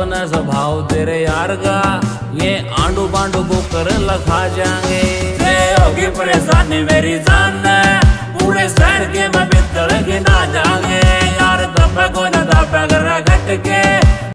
अपना स्वभाव तेरे यार का। ये आंडू बांडू को कर लखा जाएँगे। होगी परेशानी मेरी जान पूरे शहर के मैं बितर के ना जाएँगे। यार तब को